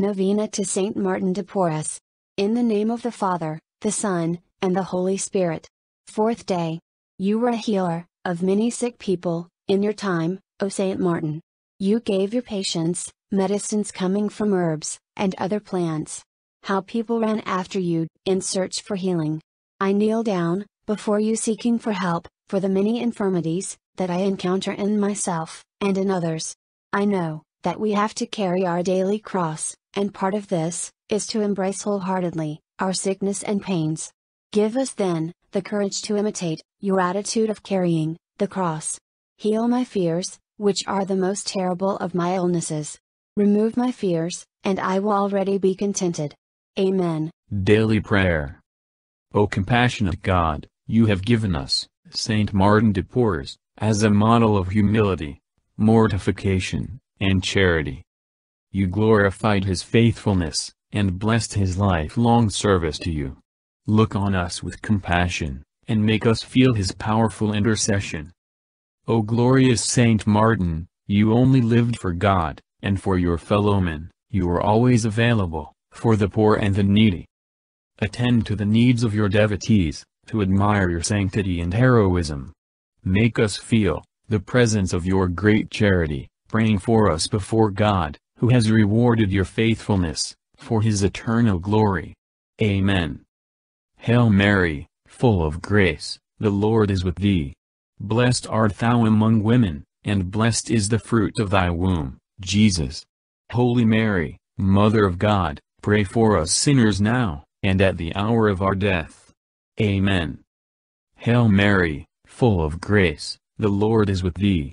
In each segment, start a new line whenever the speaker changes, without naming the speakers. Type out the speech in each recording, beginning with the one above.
Novena to Saint Martin de Porres. In the name of the Father, the Son, and the Holy Spirit. Fourth day. You were a healer, of many sick people, in your time, O Saint Martin. You gave your patients, medicines coming from herbs, and other plants. How people ran after you, in search for healing. I kneel down, before you seeking for help, for the many infirmities, that I encounter in myself, and in others. I know, that we have to carry our daily cross, and part of this, is to embrace wholeheartedly, our sickness and pains. Give us then, the courage to imitate, your attitude of carrying, the cross. Heal my fears, which are the most terrible of my illnesses. Remove my fears, and I will already be contented. Amen.
Daily Prayer O compassionate God, you have given us, Saint Martin de Porres, as a model of humility, mortification, and charity. You glorified his faithfulness, and blessed his lifelong service to you. Look on us with compassion, and make us feel his powerful intercession. O glorious Saint Martin, you only lived for God, and for your fellow men, you were always available, for the poor and the needy. Attend to the needs of your devotees, to admire your sanctity and heroism. Make us feel, the presence of your great charity, praying for us before God, who has rewarded your faithfulness, for his eternal glory. Amen. Hail Mary, full of grace, the Lord is with thee. Blessed art thou among women, and blessed is the fruit of thy womb, Jesus. Holy Mary, Mother of God, pray for us sinners now, and at the hour of our death. Amen. Hail Mary, full of grace, the Lord is with thee.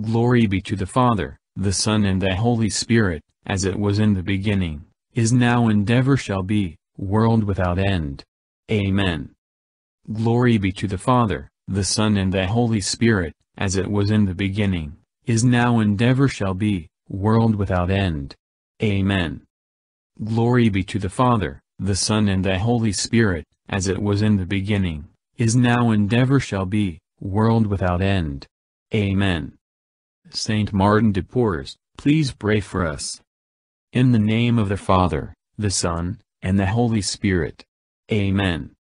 Glory be to the Father, the Son and the Holy Spirit, as it was in the beginning, is now and ever shall be, world without end. Amen. Glory be to the Father, the Son and the Holy Spirit, as it was in the beginning, is now and ever shall be, world without end. Amen. Glory be to the Father, the Son and the Holy Spirit, as it was in the beginning, is now and ever shall be, world without end. Amen. Saint Martin de Porres, please pray for us. In the name of the Father, the Son, and the Holy Spirit. Amen.